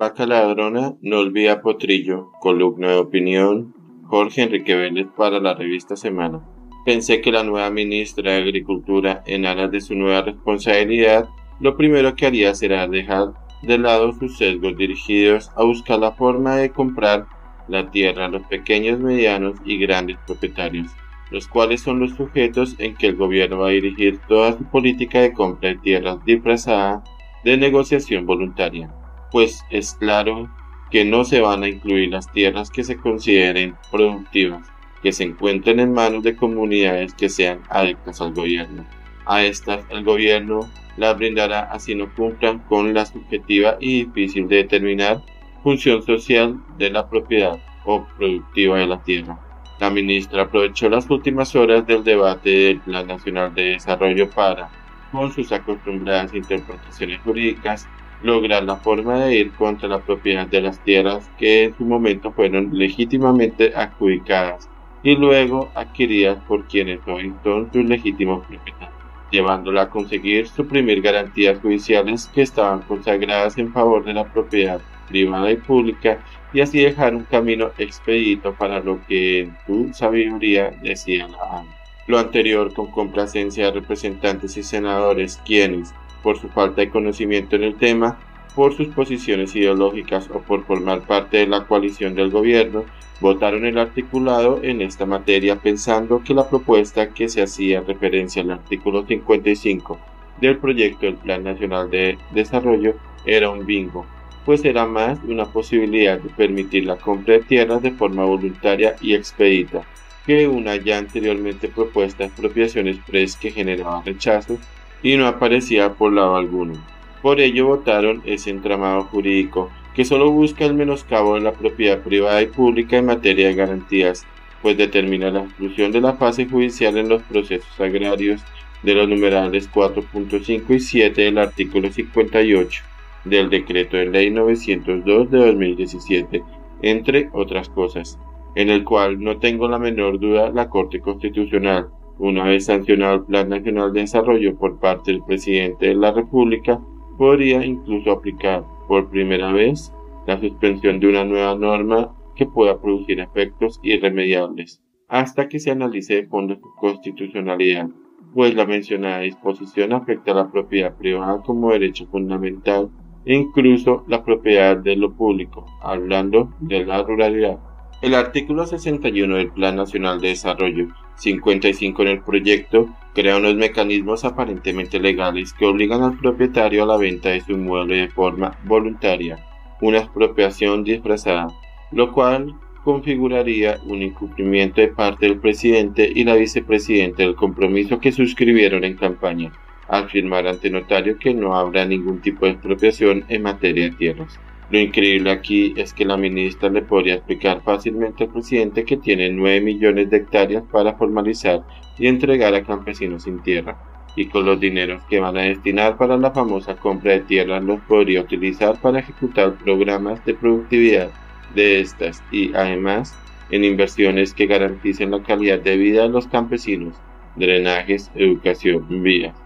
Vaca ladrona no olvida potrillo, columna de opinión, Jorge Enrique Vélez para la revista Semana. Pensé que la nueva ministra de Agricultura, en aras de su nueva responsabilidad, lo primero que haría será dejar de lado sus sesgos dirigidos a buscar la forma de comprar la tierra a los pequeños, medianos y grandes propietarios, los cuales son los sujetos en que el gobierno va a dirigir toda su política de compra de tierras disfrazada de negociación voluntaria, pues es claro que no se van a incluir las tierras que se consideren productivas, que se encuentren en manos de comunidades que sean adeptas al gobierno. A estas el gobierno las brindará así no cumplan con la subjetiva y difícil de determinar función social de la propiedad o productiva de la tierra. La ministra aprovechó las últimas horas del debate del Plan Nacional de Desarrollo para, con sus acostumbradas interpretaciones jurídicas, lograr la forma de ir contra la propiedad de las tierras que en su momento fueron legítimamente adjudicadas y luego adquiridas por quienes hoy son sus legítimos propietarios llevándola a conseguir suprimir garantías judiciales que estaban consagradas en favor de la propiedad privada y pública y así dejar un camino expedito para lo que en su sabiduría decía la Lo anterior con complacencia de representantes y senadores quienes, por su falta de conocimiento en el tema, por sus posiciones ideológicas o por formar parte de la coalición del gobierno, votaron el articulado en esta materia pensando que la propuesta que se hacía referencia al artículo 55 del proyecto del Plan Nacional de Desarrollo era un bingo, pues era más una posibilidad de permitir la compra de tierras de forma voluntaria y expedita que una ya anteriormente propuesta expropiación express que generaba rechazo y no aparecía por lado alguno. Por ello votaron ese entramado jurídico que solo busca el menoscabo de la propiedad privada y pública en materia de garantías, pues determina la exclusión de la fase judicial en los procesos agrarios de los numerales 4.5 y 7 del artículo 58 del decreto de ley 902 de 2017, entre otras cosas, en el cual no tengo la menor duda la Corte Constitucional, una vez sancionado el Plan Nacional de Desarrollo por parte del presidente de la República, podría incluso aplicar por primera vez la suspensión de una nueva norma que pueda producir efectos irremediables, hasta que se analice de fondo su constitucionalidad, pues la mencionada disposición afecta a la propiedad privada como derecho fundamental e incluso la propiedad de lo público, hablando de la ruralidad. El artículo 61 del Plan Nacional de Desarrollo, 55 en el proyecto, crea unos mecanismos aparentemente legales que obligan al propietario a la venta de su inmueble de forma voluntaria, una expropiación disfrazada, lo cual configuraría un incumplimiento de parte del presidente y la vicepresidenta del compromiso que suscribieron en campaña, al firmar ante notario que no habrá ningún tipo de expropiación en materia de tierras. Lo increíble aquí es que la ministra le podría explicar fácilmente al presidente que tiene 9 millones de hectáreas para formalizar y entregar a campesinos sin tierra, y con los dineros que van a destinar para la famosa compra de tierras los podría utilizar para ejecutar programas de productividad de estas y además en inversiones que garanticen la calidad de vida de los campesinos, drenajes, educación, vías,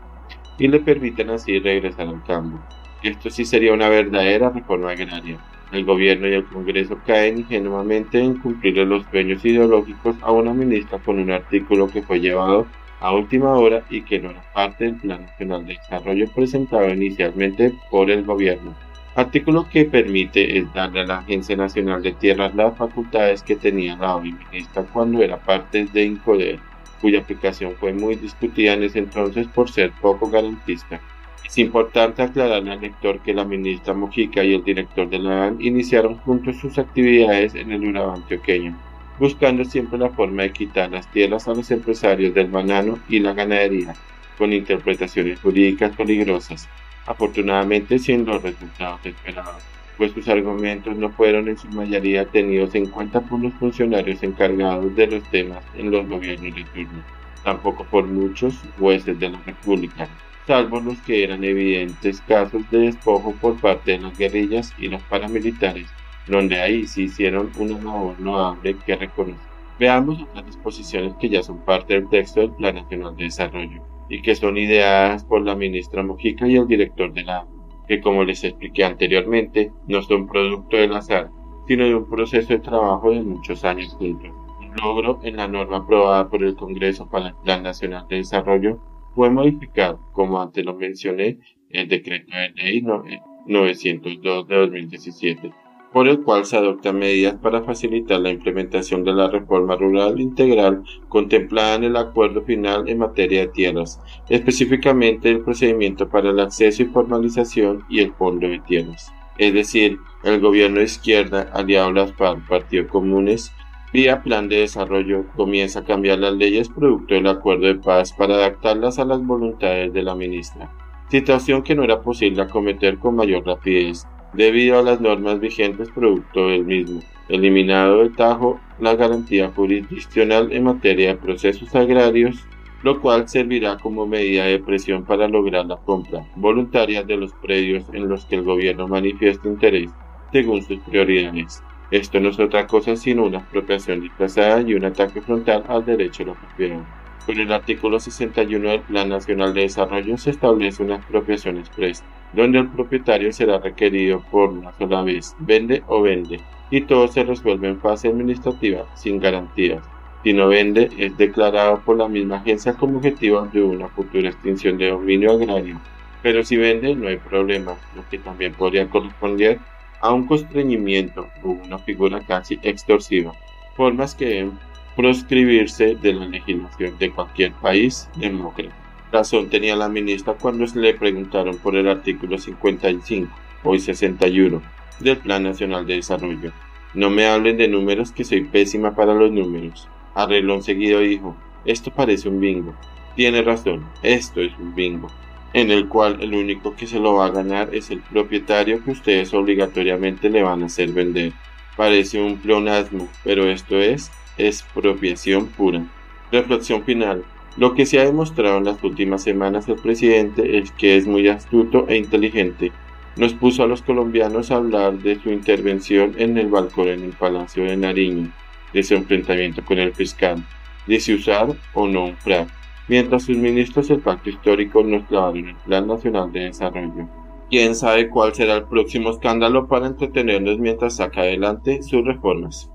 y le permitan así regresar al campo. Esto sí sería una verdadera reforma agraria. El gobierno y el Congreso caen ingenuamente en cumplir los sueños ideológicos a una ministra con un artículo que fue llevado a última hora y que no era parte del Plan Nacional de Desarrollo presentado inicialmente por el gobierno. Artículo que permite es darle a la Agencia Nacional de Tierras las facultades que tenía la hoy ministra cuando era parte de INCODER, cuya aplicación fue muy discutida en ese entonces por ser poco garantista. Es importante aclararle al lector que la ministra Mojica y el director de la AN iniciaron juntos sus actividades en el Urabá antioqueño, buscando siempre la forma de quitar las tierras a los empresarios del banano y la ganadería, con interpretaciones jurídicas peligrosas, afortunadamente sin los resultados esperados, pues sus argumentos no fueron en su mayoría tenidos en cuenta por los funcionarios encargados de los temas en los gobiernos de turno, tampoco por muchos jueces de la República, salvo los que eran evidentes casos de despojo por parte de las guerrillas y los paramilitares, donde ahí sí hicieron una labor loable que reconoce. Veamos otras disposiciones que ya son parte del texto del Plan Nacional de Desarrollo y que son ideadas por la ministra Mojica y el director de la que como les expliqué anteriormente, no son producto del azar, sino de un proceso de trabajo de muchos años juntos. Un logro en la norma aprobada por el Congreso para el Plan Nacional de Desarrollo fue modificar, como antes lo mencioné, el decreto de ley 902 de 2017 por el cual se adoptan medidas para facilitar la implementación de la reforma rural integral contemplada en el acuerdo final en materia de tierras, específicamente el procedimiento para el acceso y formalización y el fondo de tierras. Es decir, el gobierno de izquierda, aliado a las Partido Comunes, vía plan de desarrollo, comienza a cambiar las leyes producto del acuerdo de paz para adaptarlas a las voluntades de la ministra, situación que no era posible acometer con mayor rapidez debido a las normas vigentes producto del mismo, eliminado del tajo la garantía jurisdiccional en materia de procesos agrarios, lo cual servirá como medida de presión para lograr la compra voluntaria de los predios en los que el gobierno manifiesta interés según sus prioridades. Esto no es otra cosa sino una expropiación disfrazada y un ataque frontal al derecho a la propiedad. Con el artículo 61 del Plan Nacional de Desarrollo se establece una expropiación expresa, donde el propietario será requerido por una sola vez, vende o vende, y todo se resuelve en fase administrativa sin garantías. Si no vende, es declarado por la misma agencia como objetivo de una futura extinción de dominio agrario. Pero si vende, no hay problema, lo que también podría corresponder a un constreñimiento o una figura casi extorsiva, formas que deben proscribirse de la legislación de cualquier país demócrata. Razón tenía la ministra cuando se le preguntaron por el artículo 55, hoy 61, del Plan Nacional de Desarrollo. No me hablen de números que soy pésima para los números. Arreglón seguido dijo, esto parece un bingo. Tiene razón, esto es un bingo, en el cual el único que se lo va a ganar es el propietario que ustedes obligatoriamente le van a hacer vender. Parece un pleonasmo, pero esto es expropiación pura. Reflexión final. Lo que se ha demostrado en las últimas semanas el presidente es que es muy astuto e inteligente. Nos puso a los colombianos a hablar de su intervención en el balcón en el Palacio de Nariño, de su enfrentamiento con el fiscal, de si usar o no un PRAC, mientras sus ministros del pacto histórico nos clavaron el Plan Nacional de Desarrollo. Quién sabe cuál será el próximo escándalo para entretenernos mientras saca adelante sus reformas.